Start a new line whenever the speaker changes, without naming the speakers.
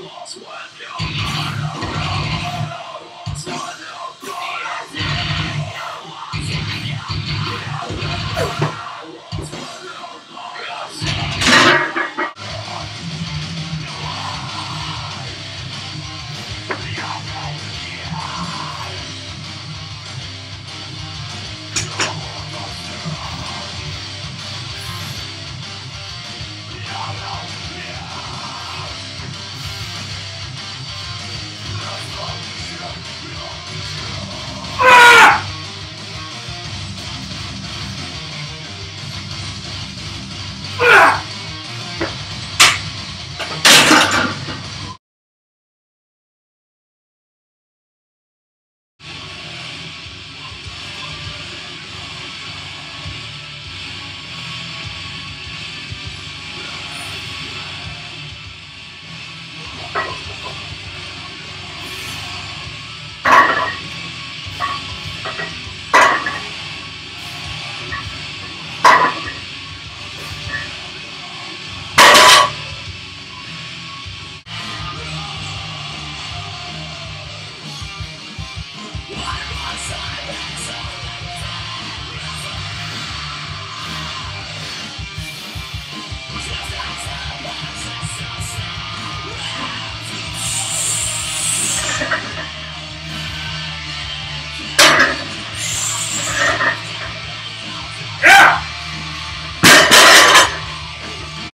Lost one.